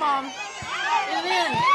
Come on.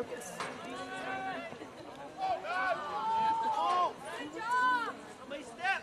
Focus. Somebody step!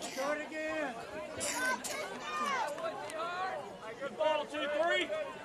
Start again! Good ball, two, three!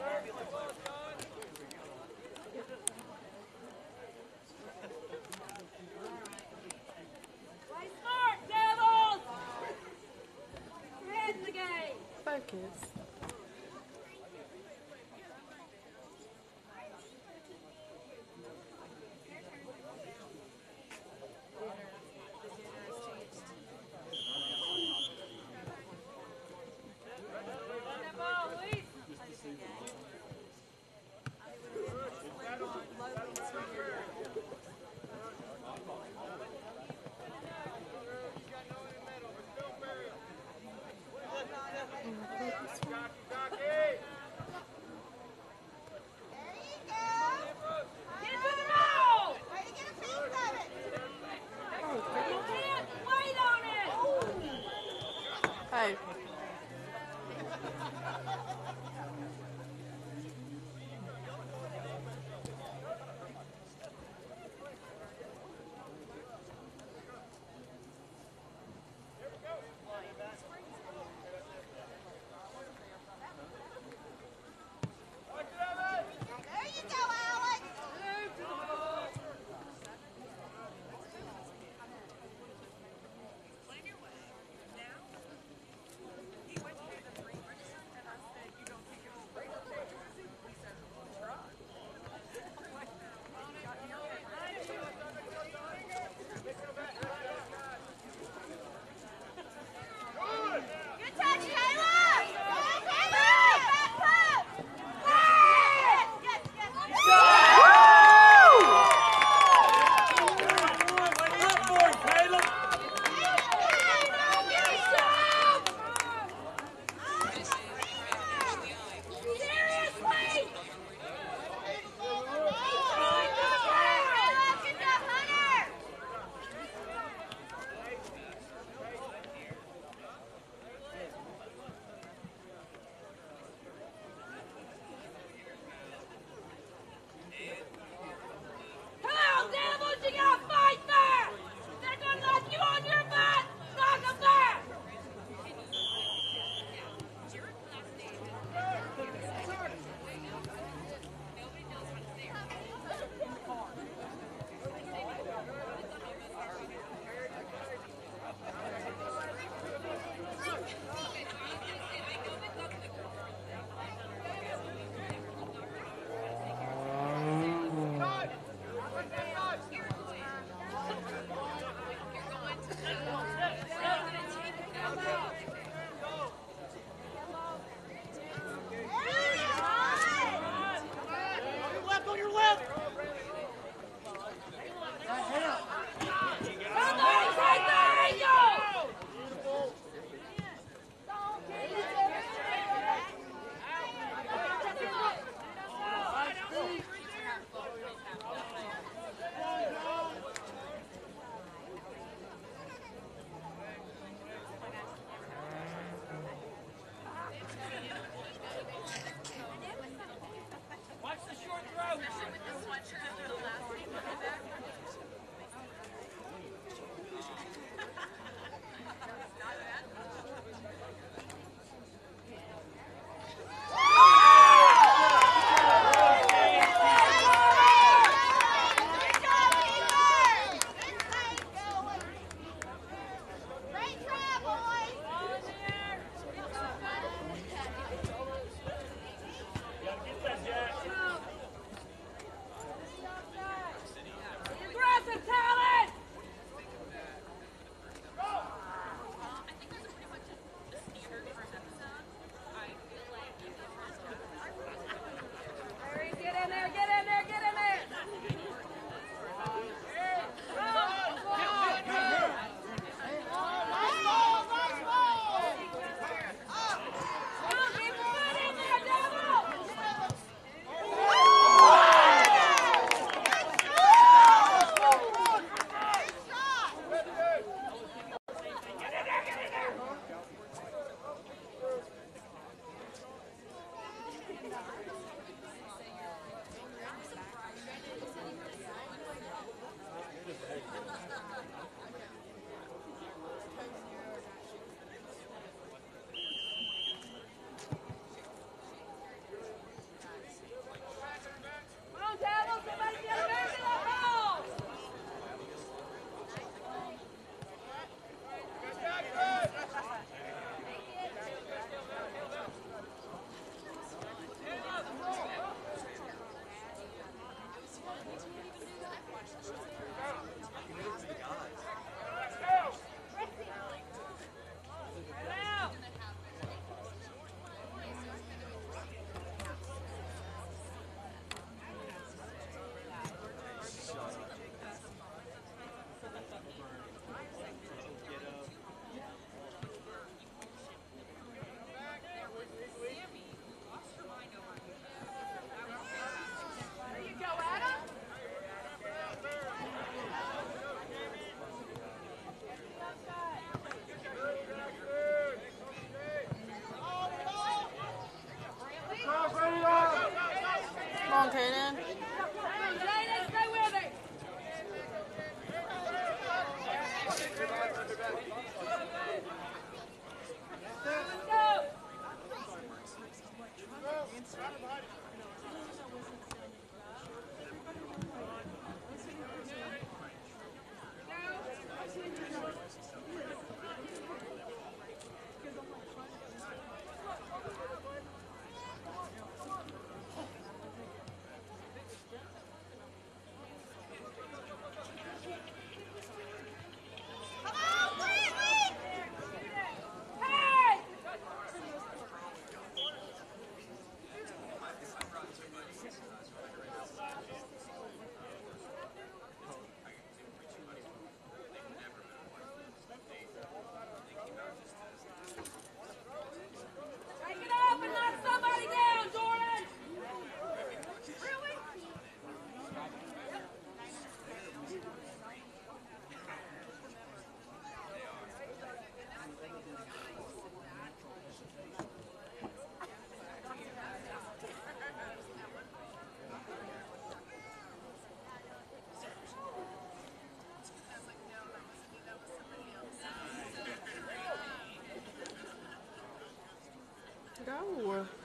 Go. Get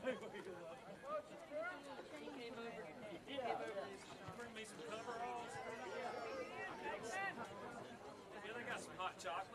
Bring me some coveralls. Yeah, they got some hot chocolate.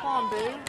Come on, babe.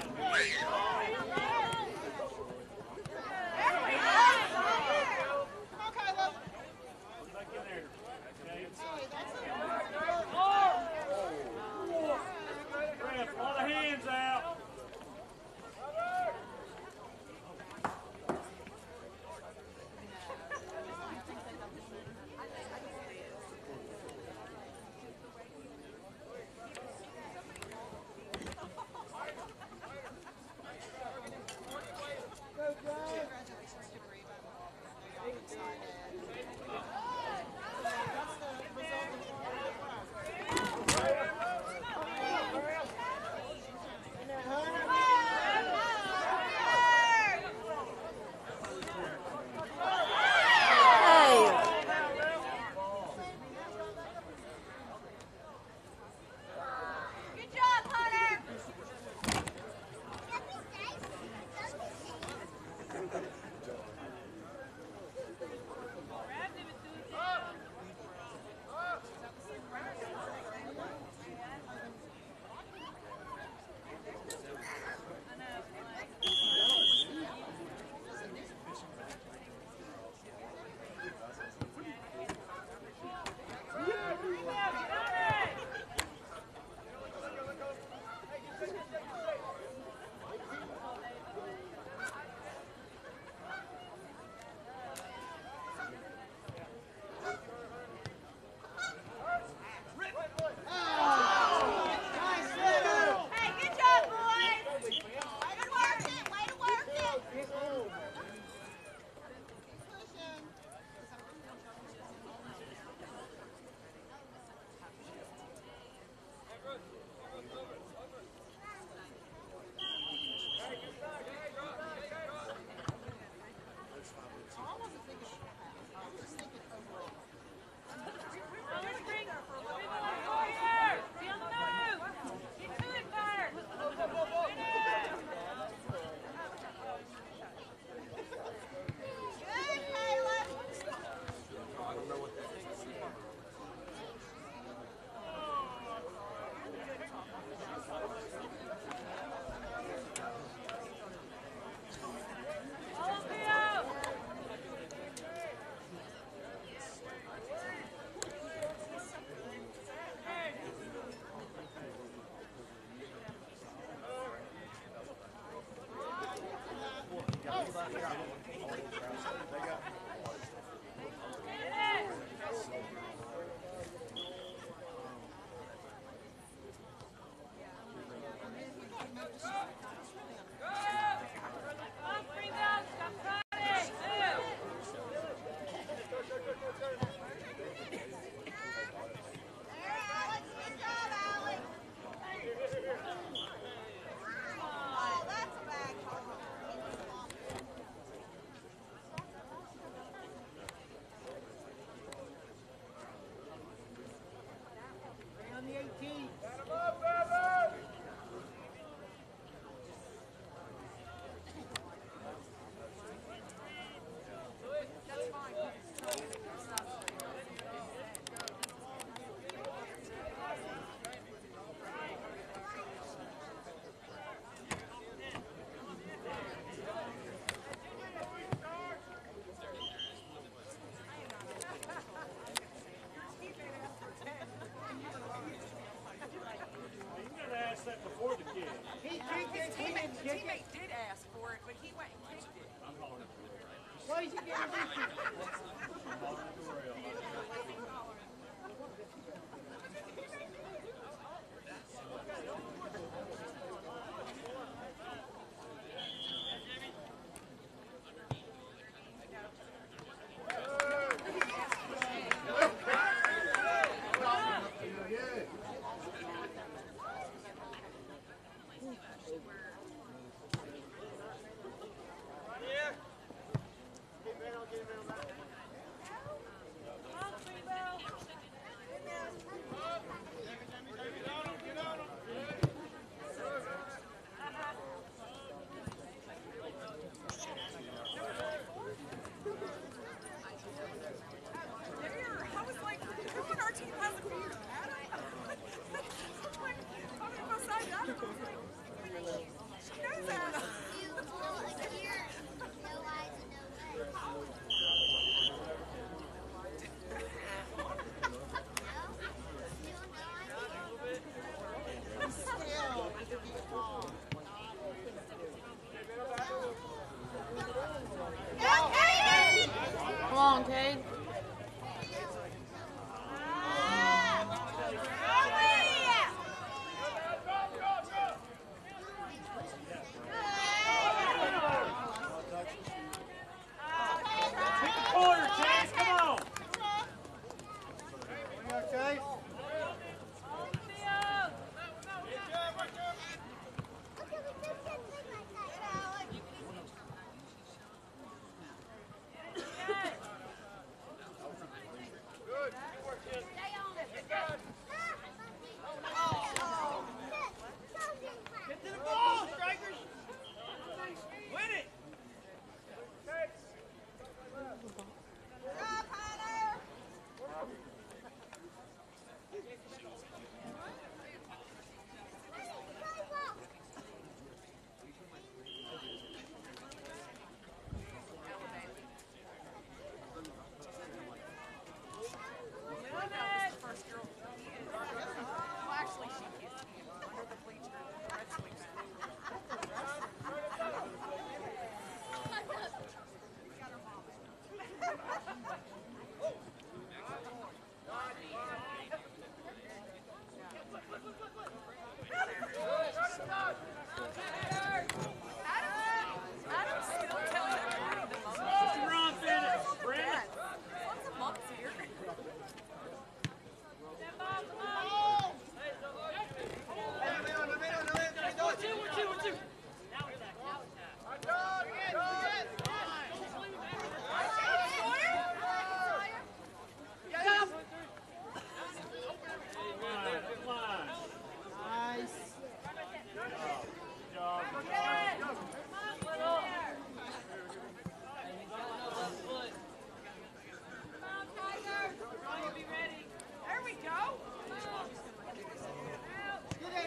Yeah.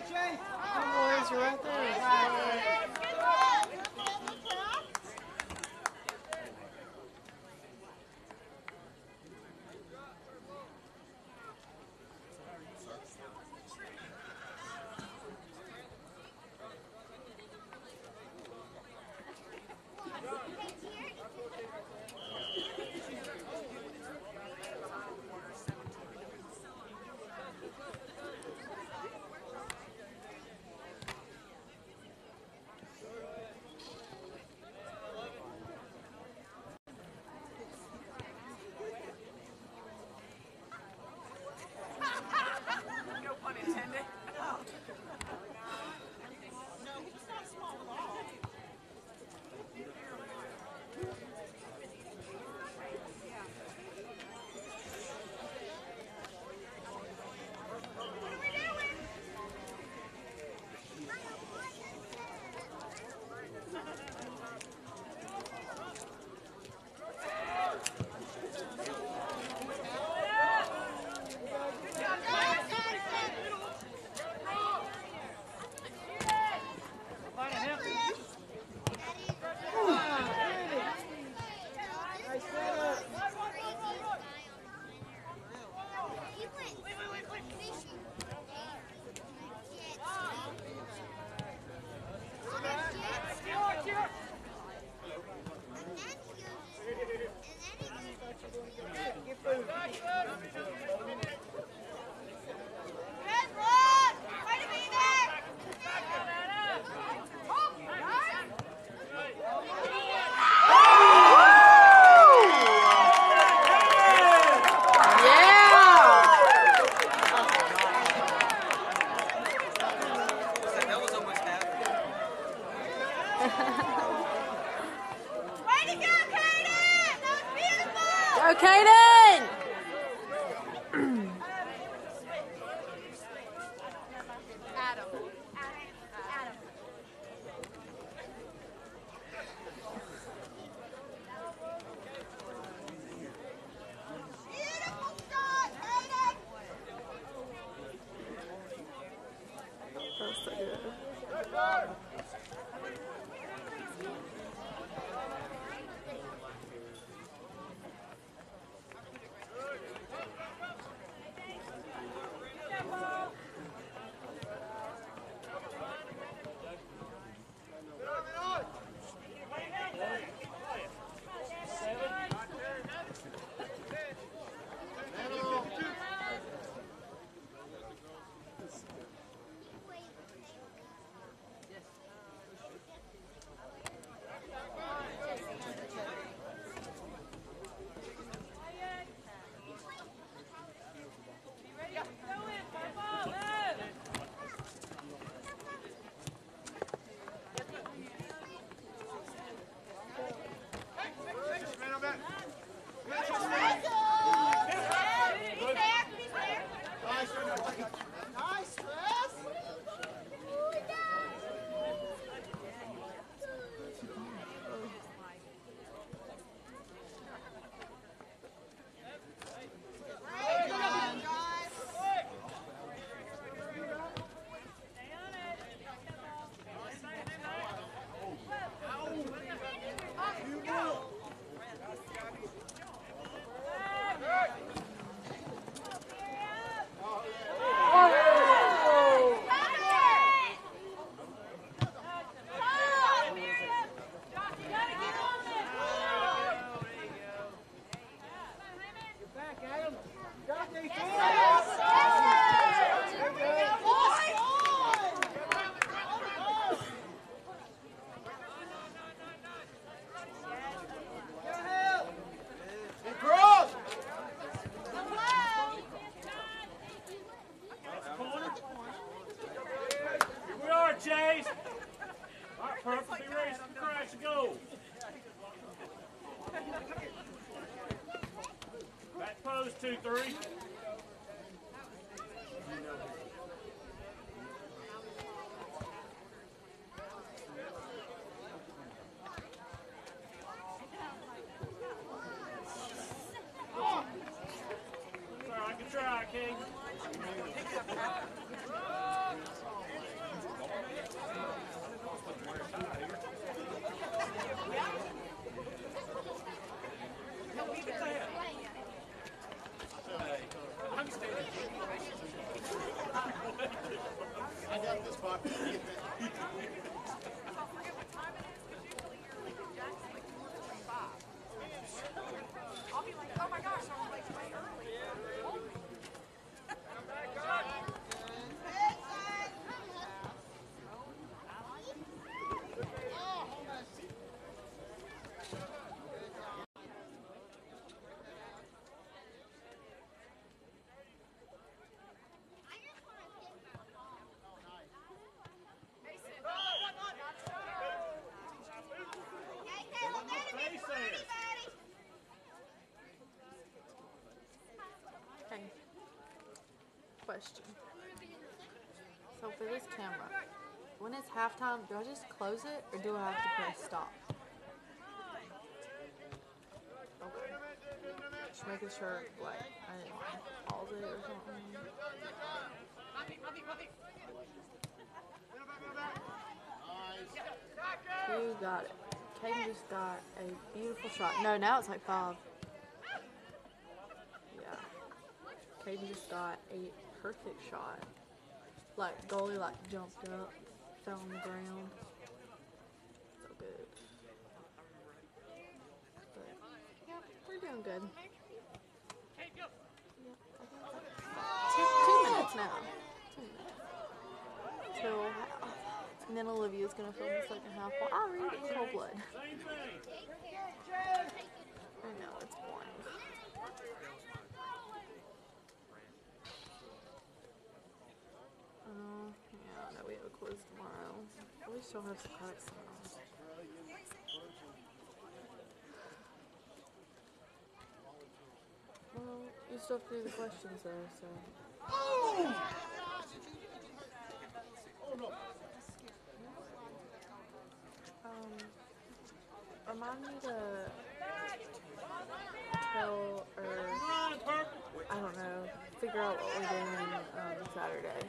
Come on, boys, you're right there. Question. So for this camera, when it's halftime, do I just close it or do I have to press stop? Okay. Just making sure, like, I didn't pause it or something. You got it. Kaden just got a beautiful shot. No, now it's like five. Yeah. Kaden just got a perfect shot. Like goalie like jumped up, fell on the ground. So good. But yeah, we're doing good. Two, two minutes now. Two minutes. Half. And then Olivia's gonna film the second half while I read in cold blood. I know it's boring. Uh, yeah, I know we have a quiz tomorrow. We still. Well, you still have to do the questions though, so. Um, remind me to tell or. I don't know, figure out what we're doing um, Saturday.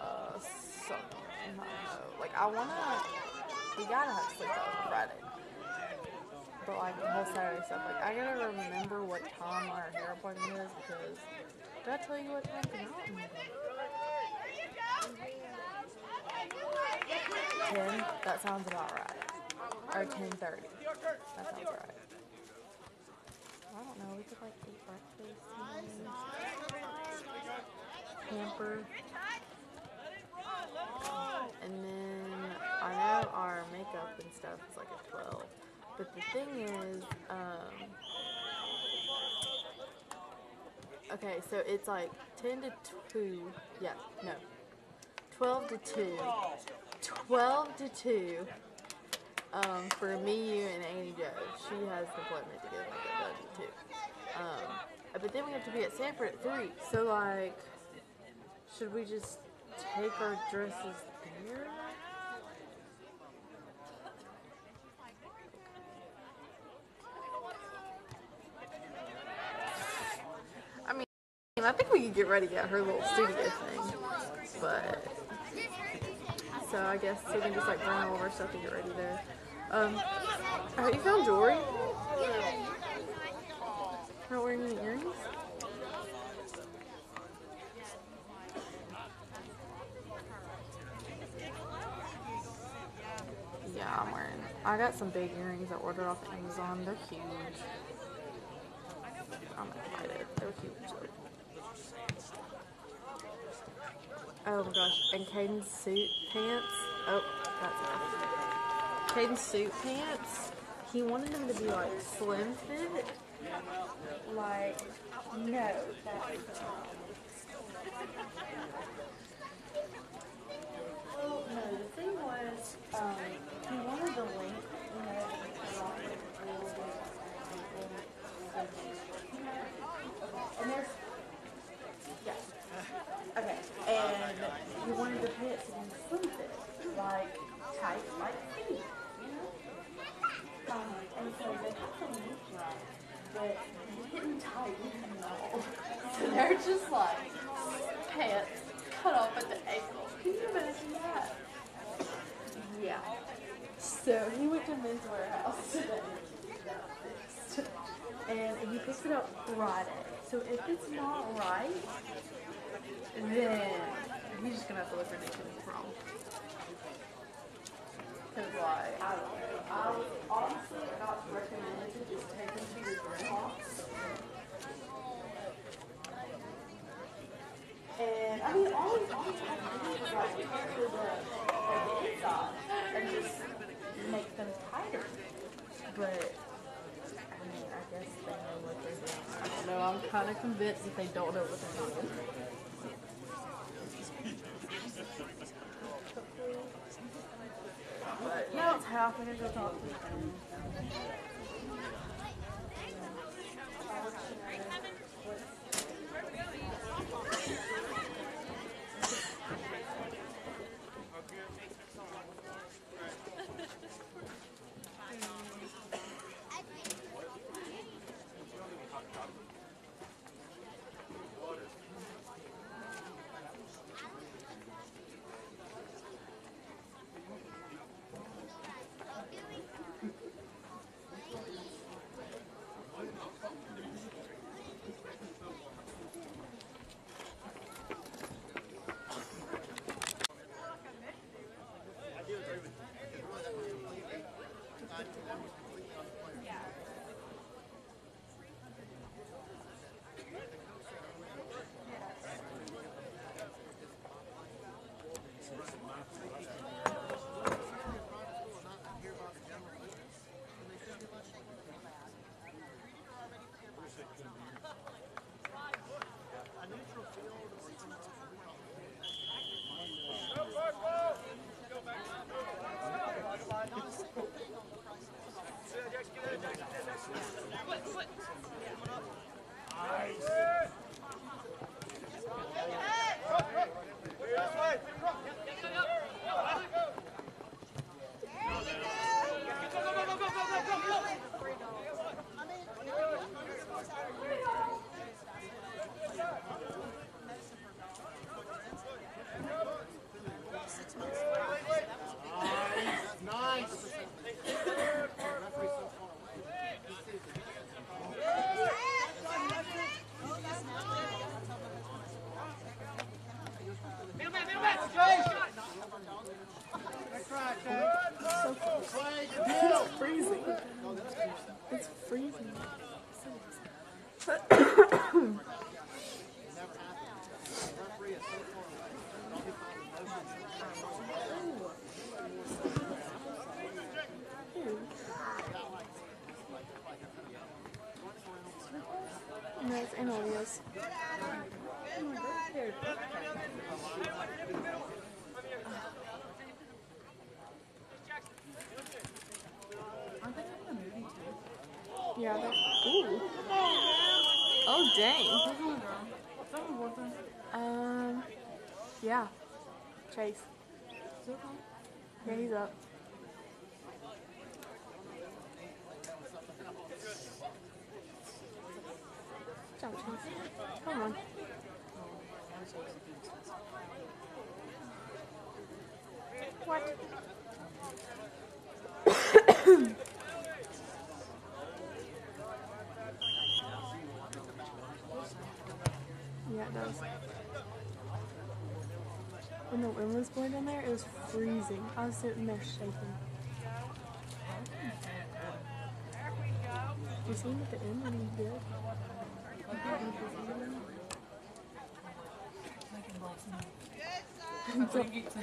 Uh, I don't know. Like I wanna, we gotta have sleep on Friday. But like the whole Saturday stuff, like I gotta remember what time our hair appointment is because did I tell you what time the mountain is? Ten? That sounds about right. Or ten thirty. That sounds right. I don't know, we could like eat breakfast. Hamper. And then I know our makeup and stuff is like at twelve. But the thing is, um Okay, so it's like ten to two yeah, no. Twelve to two. 12 to 2 um, for me, you, and Annie Joe. She has an appointment to get makeup done too. Um, but then we have to be at Sanford at 3. So, like, should we just take our dresses there? I mean, I think we could get ready at her little studio thing. But so I guess we can just like bring all of our stuff and get ready there. Um, have you found jewelry? Not wearing any earrings? Yeah, I'm wearing. I got some big earrings I ordered off Amazon. They're huge. I'm excited. They're huge. Oh my gosh. And Caden's suit pants. Oh, that's. Caden's suit pants. He wanted them to be like slim fit. Like, no. That's, well, no, the thing was, um, he wanted the length, you know, a little bit, and there's yeah. Okay. And he wanted the pants to be slim fit, like tight, like feet, you know? Um, and so they have the length right, but getting tight at all. So they're just like pants cut off at the ankle. Can you imagine that? Yeah. So he went to Men's Wearhouse today and he picks it up Friday. So if it's not right, then he's just gonna have to look ridiculous wrong. Cause like, I. I was honestly not recommended to just take him to your grandma. And I mean, all he all to do was like cover the, like, the and just make them tighter. But I mean, I guess they know what they're doing. I don't know. I'm kind of convinced that they don't know what they're doing. Now it's happening. Yeah, that. Ooh. Oh, dang. Um, yeah. Chase. Yeah, he's up. Good job, Chase. Come on. What? Yeah, it does. When the wind was blowing in there, it was freezing. I was sitting there shaking. You see him at the end when he did?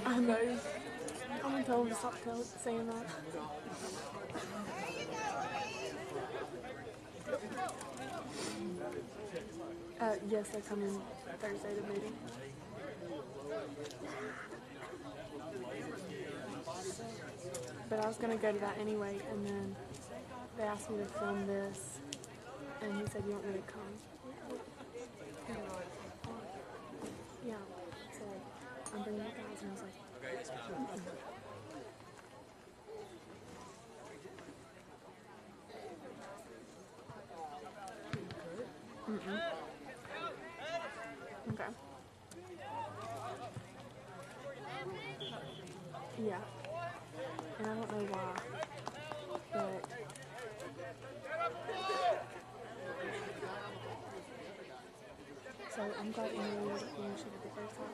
I know. I'm gonna tell him to stop saying that. Uh, yes, come in Thursday to meeting. But I was gonna go to that anyway, and then they asked me to film this, and he said, "You want me to come?" Yeah. So I'm bringing guys, and I was like, "Okay." Yeah. And I don't know why, but So I'm you knew that you should have been first half.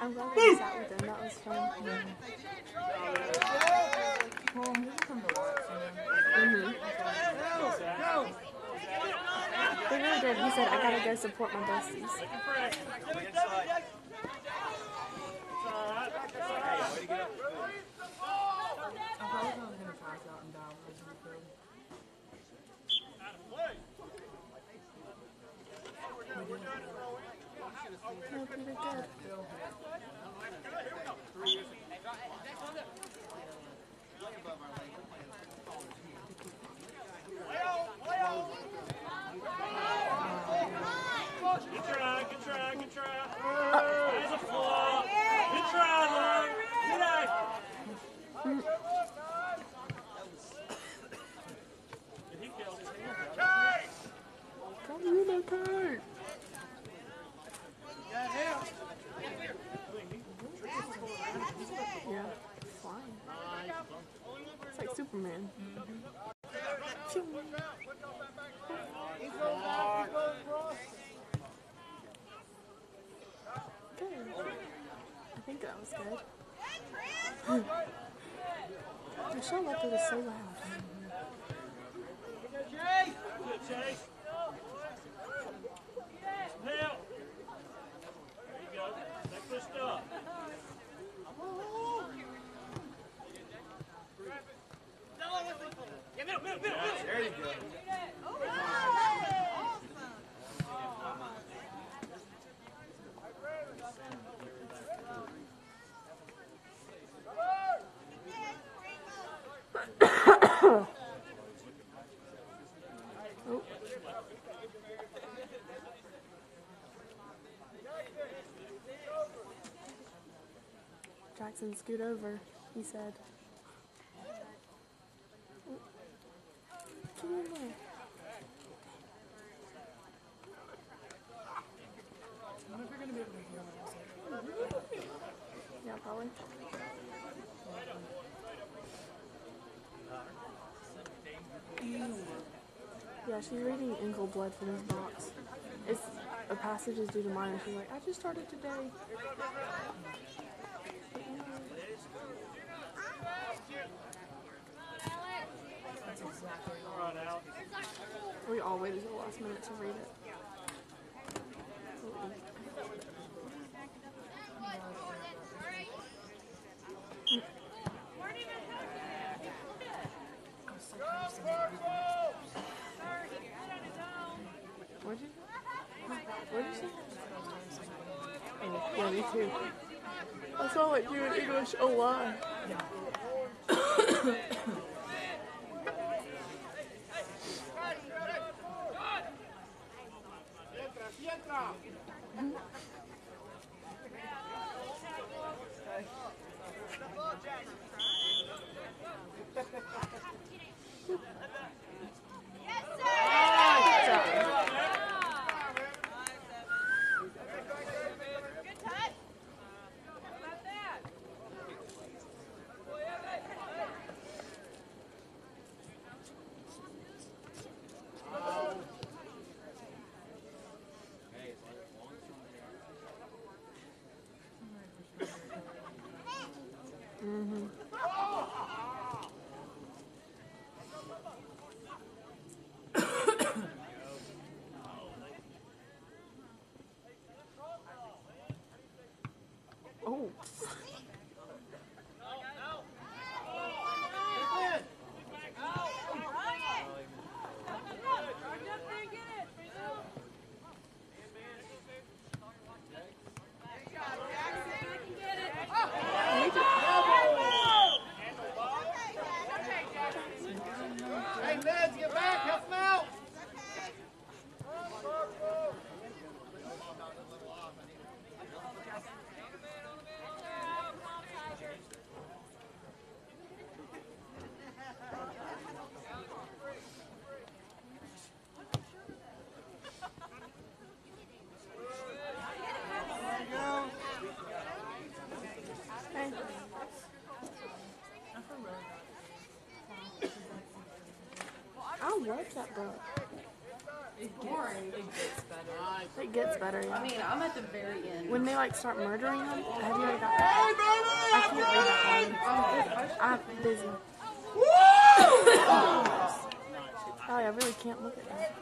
I'm glad you sat with them. That was fun. We watch, hmm They really did. He said, I gotta go support my besties together. Superman. Good. I think that was good. Michelle Leopard is so loud. Good, Chase. Now. There you go. Stay pushed up. Jackson, scoot over, he said. Get in there. I wonder if you're gonna be able to hear what I said. Yeah, probably. Yeah, she's reading In Cold Blood from his box. It's a passage is due to mine, and she's like, I just started today. We all waited till the last minute to read it. What'd you? What'd you say? Oh, yeah, me too. I sound like you in English a lot. Mm-hmm. Oh. I watch that book. It gets, it gets better. It gets better, I mean, I'm at the very end. When they like start murdering them, have you ever got that? I can't read that one. I'm busy. Golly, oh, I really can't look at that.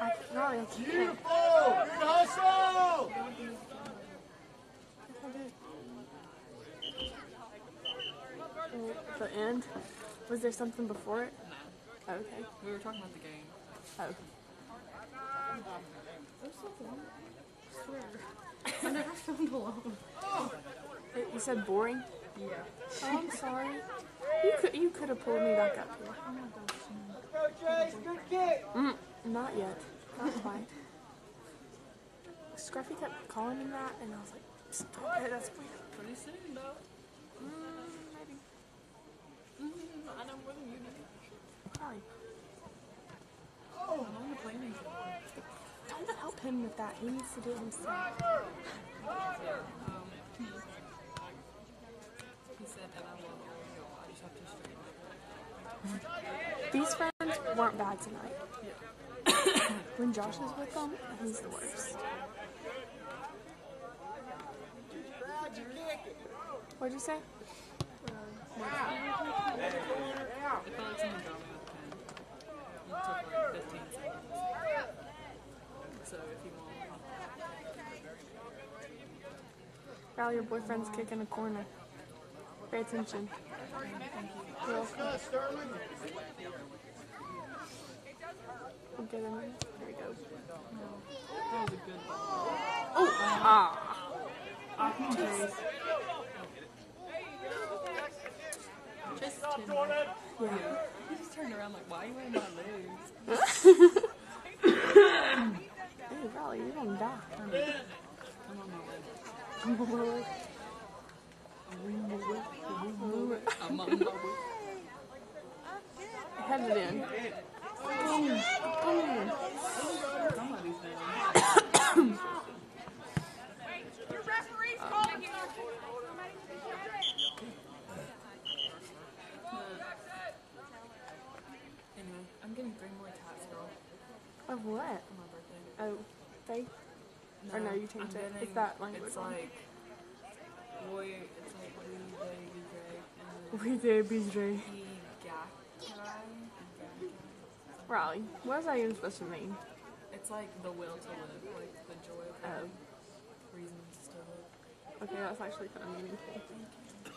I, golly, I can't. Beautiful! Good hustle! The end? Was there something before it? Oh, okay. We were talking about the game. Oh. I swear. I never filmed alone. It- You said boring? Yeah. Oh, I'm sorry. You could you could have pulled me back up here. Go, Chase! Good kick! Mm, not yet. Not quite. Scruffy kept calling me that, and I was like, stop it, that's weird. Pretty soon, though. Mm, maybe. Mm, I know more than you do. Probably. I'm on the planning. Don't help him with that. He needs to do it himself. To straighten These friends weren't bad tonight. when Josh is with them, he's the worst. What'd you say? I You took like 15 seconds. So if you want, Riley, your boyfriend's kicking a corner. Pay attention. You're welcome. Go, Sterling! We'll get him. There we go. that was a good ball. Oh! Ah! Just Stop, 10 Jordan! Yeah. Just turned around like, why are you wearing my legs? Hey, Riley, you're gonna die. I'm on my way. I'm on my way. I'm on my way. Headed in. Boom. Boom. Somebody's there. Your referee's calling you. Anyway, I'm getting three more tats, girl, Of what? my birthday. Oh, faith? Or no, you changed it. It's that language It's one. like, boy, it's like we, they, we, they, We did, BJ. then he, gakai, Riley, what is that even supposed to mean? It's like the will to live, like the joy of Oh, living, reasons to live. okay, that's actually kind of meaningful.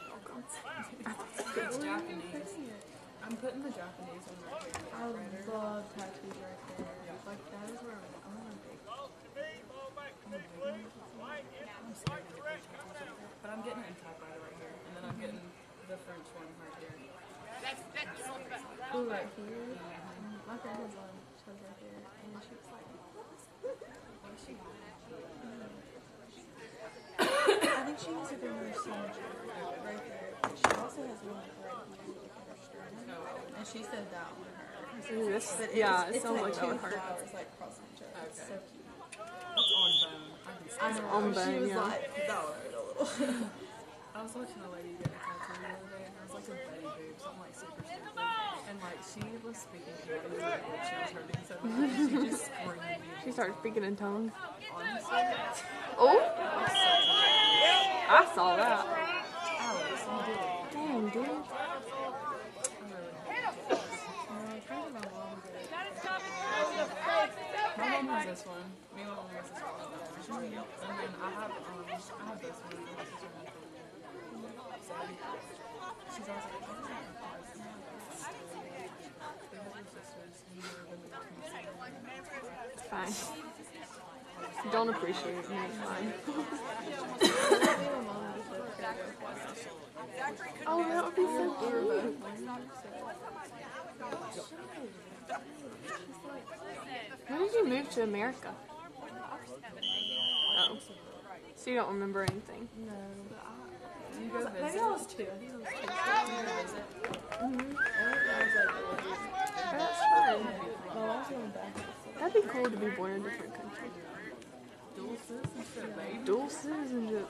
Oh, it's Japanese. I'm putting the Japanese one right here. I love tattoos right there. Like that is where I'm, I'm gonna big. I'm a big one. I'm scared to get those tattoos right there. But I'm getting it in typewriter right here, and then I'm getting the French one right here. That's, that's Ooh, right here. My friend has one. She was right there. And she was like, What is she? I think she has a in her signature. Right there. She also has one right here with her string. And she said that one hurt. Ooh, this, But yeah, it's, it it's sounds like like that two flowers like crossing each other. It's so cute. That's on bone. I can see I it. know. On she bone, was yeah. like, that would hurt a little. I was watching a lady get a tattoo the other day, and there was like a Betty Boop, something like super stupid. And like she was speaking Canadian, like she was hurting so bad. She just screamed. She started speaking in tongues. Oh! I saw that. Alex, you did it. Dang, dude. I'm really happy. Uh, I'm trying to get my mom to get it. My mom has this one. Me and my mom has this one. And then I have um I have this one. and My one. So she's always like, "Why does it have this?" And I'm like, "They have your sisters and you're really cute." It's fine. Don't appreciate it. It's fine. oh, that would be so cute. When did you move to America? Oh. So you don't remember anything? No, but I, do you go visit? Maybe I was two. I think I was two. Do you go visit? That's fun. That'd be cool to be born in a different country. Dual citizenship, baby. Dual citizenship.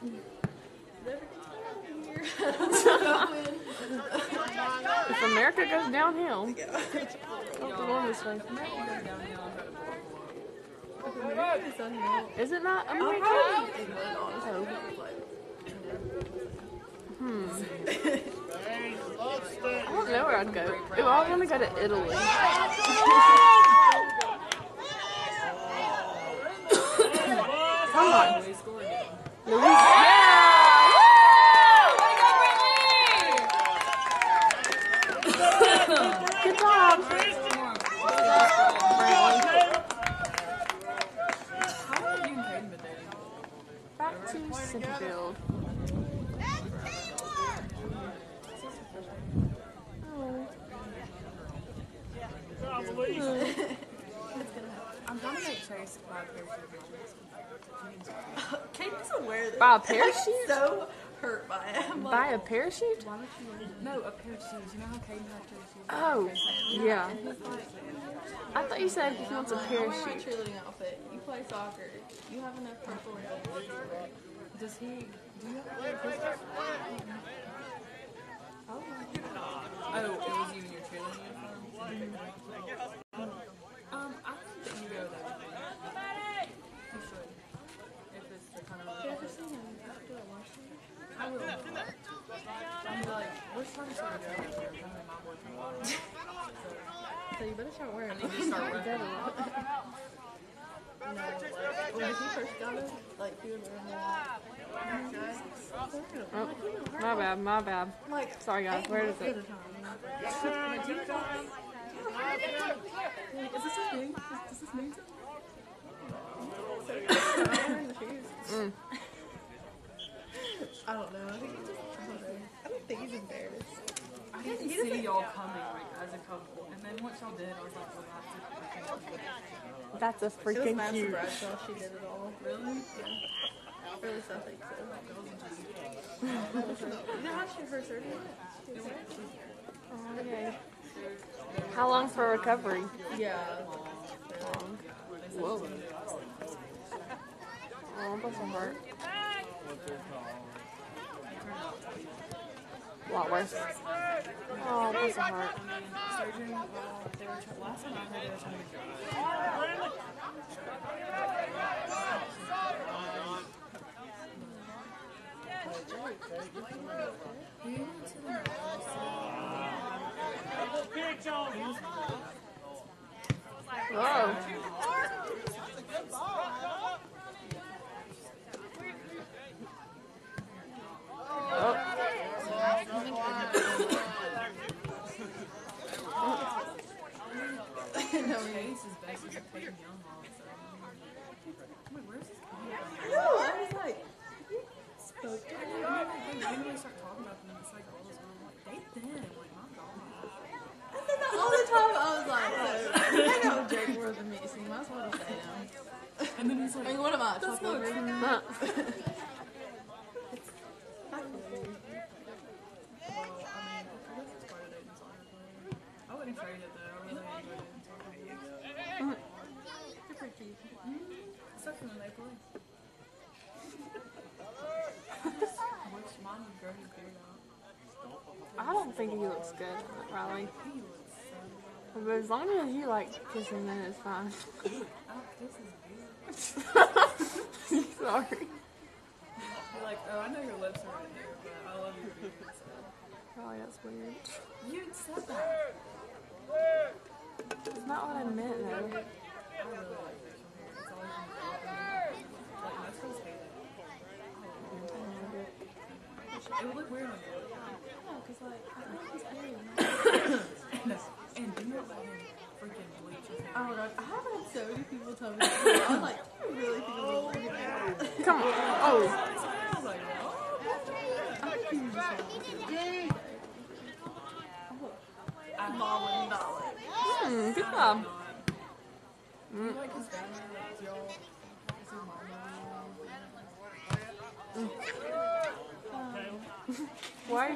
If America goes downhill, we're this way. Is it not America? Oh. Hmm. I don't know where I'd go. Ooh, I want to go to Italy. Come on. Louisiana. Good job. How are you and Caden been dating? Back to Centerfield. Oh. I'm trying to make Chase buy a pair of shoes. Katie's aware that Buy a I'm parachute? so hurt by it. I'm like, Buy a parachute? Why don't you? No, a pair of shoes. You know how Caden has pair of shoes? Oh, yeah. And he's like, I thought you said he wants a I wear my parachute. cheerleading outfit. You play soccer. You have enough purple and gold. does he? Do you have a pair of shoes? Oh, it was you in your cheerleading uniform. Mm-hmm. Um, I think that you go there. You should. If it's the kind of. I will. I'm like, we're trying to start a job. We're trying to make my boyfriend. So you better start wearing I them. need to start wearing them. No, like, when he first got them, like, he would wear them. Oh, my bad, my bad. Like, Sorry guys, where is it? Like, do you? Is this his name? Does this mean? Mm. I don't know. I think he just, I don't know. I don't think he's embarrassed. I didn't see y'all coming like as a couple, and then once y'all did, I was like, well, that's a freaking That's a It was freaking Madison cute. Bradshaw. She did it all. Really? Or at least I think so. You know how she first heard it? Okay. How long for recovery? Yeah. Whoa. Oh, bless her heart. A lot worse. Oh, bless her heart. Surgeon, they were last time I heard they were trying to We went to the Whoa. Chase is basically Peyton Young mom, so I'm where's this coming from? No, I was like, oh, spoke to And then they randomly start talking about them, it's like all this, I'm like, date them, like, my God. I said that all the time. I was like, so, I know Jake more than me, so you might as well just say him. And then he's I mean, what am I? That's not true. Huh. well, I mean, I guess it's part of dating soccer player. I I don't think he looks good, Riley. But as long as you like kissing, then it's fine. Sorry. You're like, oh, I know your lips are right here, but I love your beard. So. That's weird. You said that. It's not what I meant, though. I really like facial hair. It's always been great. Like, most girls hate it. It would look weird on you. No, because, like, I think he's cute. And do not let him freaking bleach his hair. Oh god, I have had so many people tell me that. I was like, you really think to look at? Come on. Oh. I was like, oh. I think he was just like, yay. Oh, mom would not let me. Hmm, good job. Do you like his family? Like, do y'all, is his mom Why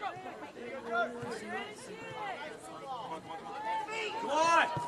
Come on!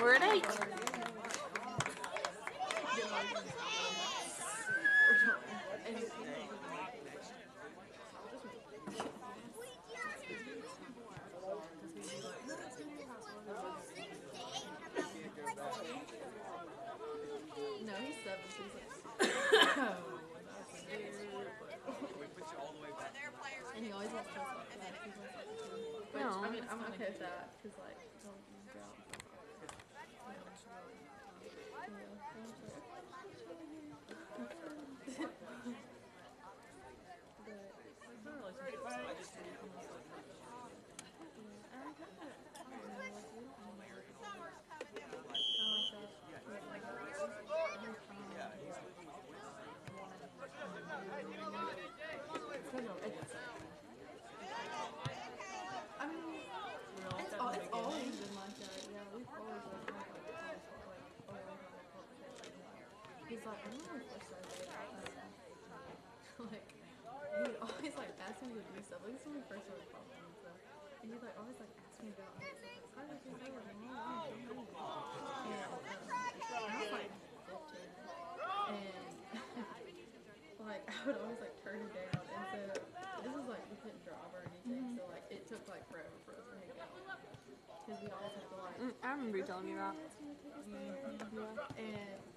We're at eight. No, he's seven, he's like And he always wants to talk about that. Which, No. I mean, I'm okay with that, because, like, he'll go out and I mean, it's, al- it's always been like that. Yeah, we've always like, had, like, calls, like, oh, we have a conversation. He's like, I don't know if we're so good like, he would always like ask me to do stuff. Like, this is when we first started talking and stuff. And he'd like always like ask me about like, how did you do it? And. And, um, and I was like 15. And like I would always like turn him down. And so this is like we couldn't drive or anything. So like it took like forever for us to hang out. Because we always had to like Mm, I remember you telling me that. and, and uh, it's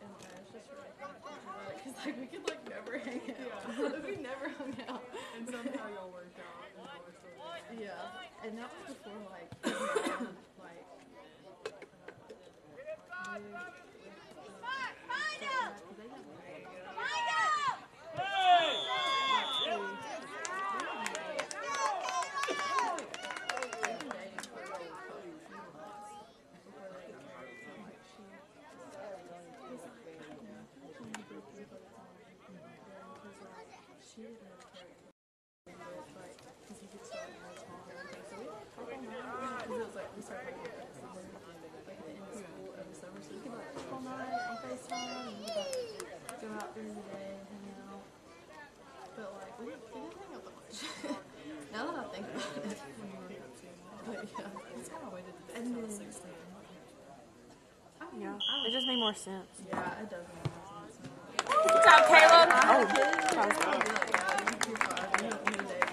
because like we could like never hang out. Like, we never hung out. And somehow y'all worked out and y'all were still together. Yeah, and that was before like like. uh, moved with, uh, Find him! because they have like, Find him! Hey! they've been dating for like a few months before they got married. So like she, he's like, you know, she did people at the time, because like she didn't have a character. But like, because he could start more small and everything. So we like talk all night because it was like we started like at the summer, like at the end of school every summer. So we could like talk all night on FaceTime and we like go out during the day and hang out. But like we didn't, we didn't hang out that much. now that I think about it. But yeah. It's kind of waited to And until I was then- 16. I mean, Yeah. I It just made more sense. Yeah, it does make more sense. Good job, Caleb. Oh, kids, I was probably like, yeah, you too far. You don't need a date.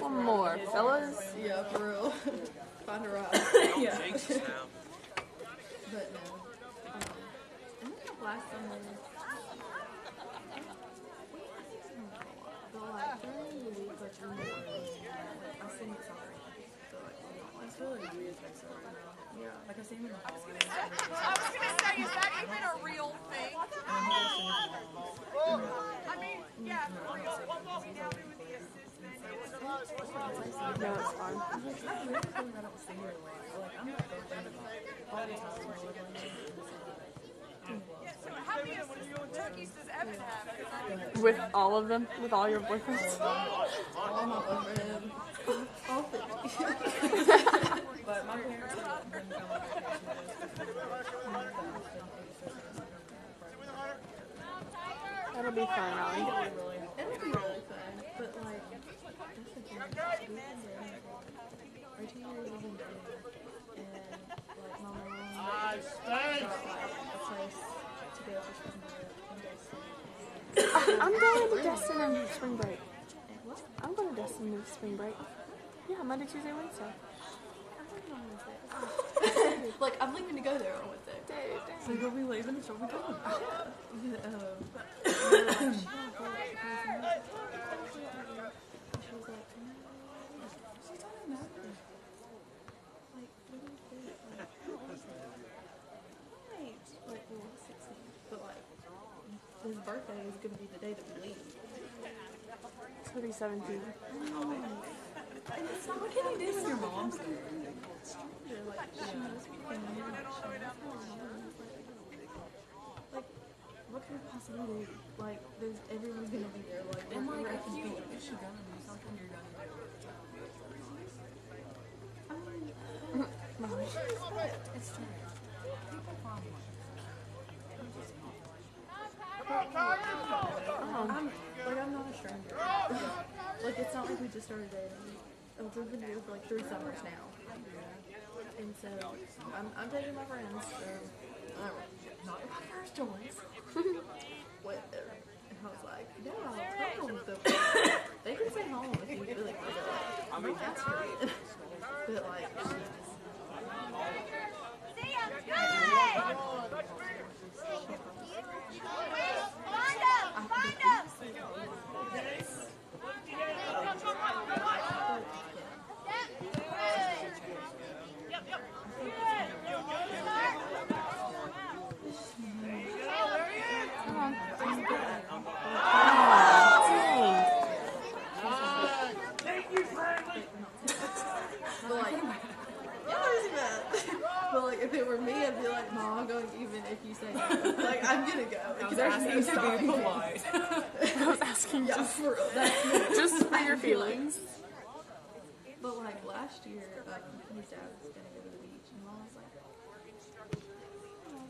One more, fellas. Yeah, for real. Find a ride. yeah. But no. Um, and then like last summer, two more early. Like, I sing it sorry. So, like, it's really weird face right now. Yeah. Like, I sing in the hallway. I was gonna say, is that even a real thing? I mean, yeah, for real. We now do the assistant. No, it's fine. I really feel like I don't sing it a lot. Like, I'm not going to all the time. when we're going to So how many turkeys does Evan have? With all of them? With all your boyfriends? All my boyfriend. All 50. But my parents have been going on That'll be fun, Ollie. really It'll be really fun. But like, that's the thing. We've been dating. Our two years we've been. And like, my mom got like a place to go for spring break in Destin. I'm going to Destin in spring break. And what? I'm going to Destin in spring break. Yeah, Monday, Tuesday, Wednesday. I'm leaving on Wednesday. like, I'm leaving to go there on Wednesday. Dude, So you'll be leaving, so we going. Um, she was like, she was like, she was like, "No." She's talking about it. Like, what do you think? Like, how old is he? Right. Like, well, 16. But, like, his birthday is going to be the day that we leave. It'll be 17. And it's not What can you do with your mom's Like, what could possibly do? Like, there's, everyone's to be there. Like, And like, if you, if she gonna do something, you're gonna do it. I mean, It's true. People find one. I'm, like, I'm not a stranger. like, it's not like we just started dating. We've been for like three summers now. And so, I'm, I'm dating my friends. So, um, not my first choice. What? And I was like, no, come with them. They can stay home if you really want to. Like, asking it. But, like, she just, See ya. Good. Find him. Find him. Dang. but, like, yeah, there's that. But, like, if it were me, I'd be like, Mom, I'm going even if you say no. Like, I'm gonna go. Like, there's no Asking to stopping be me. polite. I was asking Yeah, just, for real. That's me. just for your feelings. But last year, um, his dad was gonna go to the beach, and mom was like, "Oh,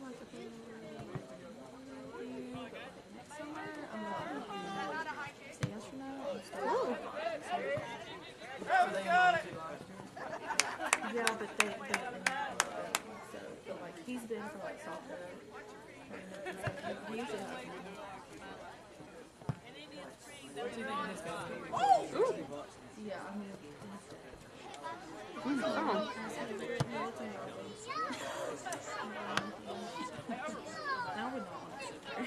like if they next summer, I'm like, say yes or no." And so, They invited you last year. yeah, but they, they, they so, but like he's been for like soccer. and stuff. He usually has money. What do you think of his family? Yeah, I mean, he's Oh. he's had weird notes and problems. I would not want to sit there.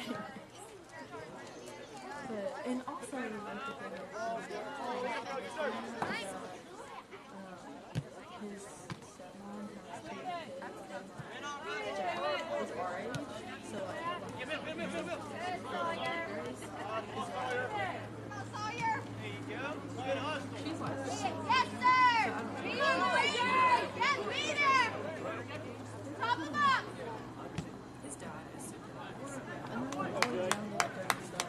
but and also like the thing is, um, his stepmom has two kids and Jack is our age, so like she's like Yes, sir. Be there. Yes, be there. Top him up. His dad is super nice. I know like all the young like and stuff.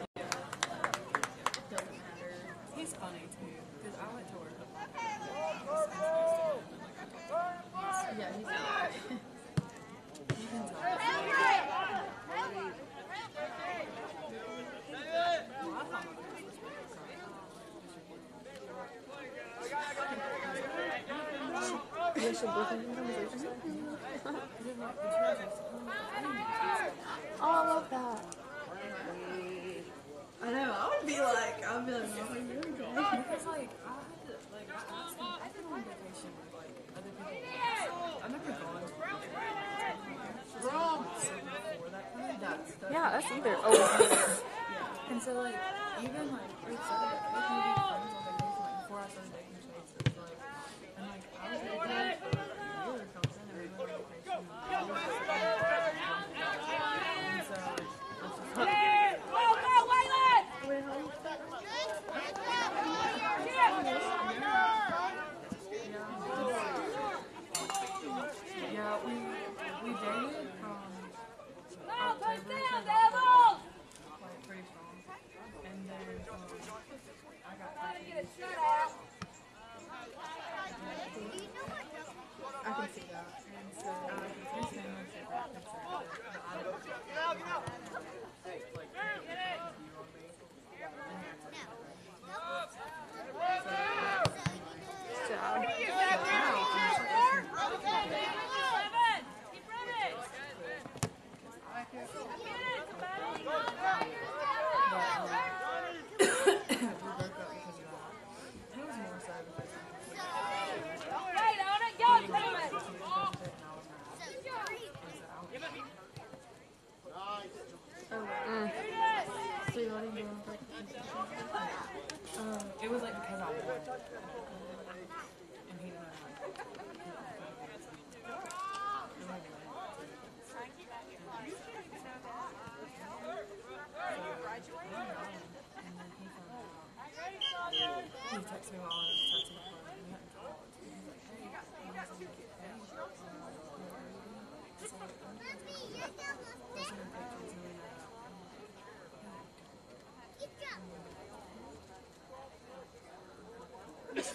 Doesn't matter. He's funny too, because I went to work with him. Yeah, he's alright. You can tell. Helmet. Well, I thought my parents was really excited. You should. Oh, I love that. I know. I would be like, I'd be like, Mom, are you okay? Because like I had to like I asked him. I've been on vacation with like other people. I've never gone to before. That's, that's oh, Yeah, us either. Oh, And so like even like like said that we can be friends on like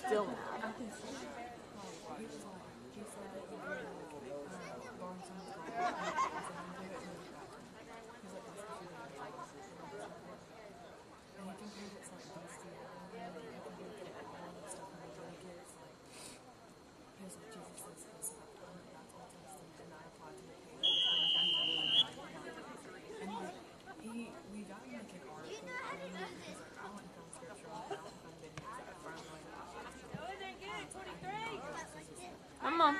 still Tamam.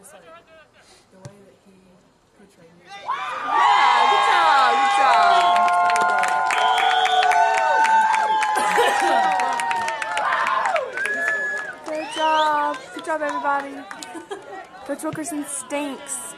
just like the way that he portrayed me. Yeah, good job, good job. Good job, good job everybody. Coach Wilkerson stinks.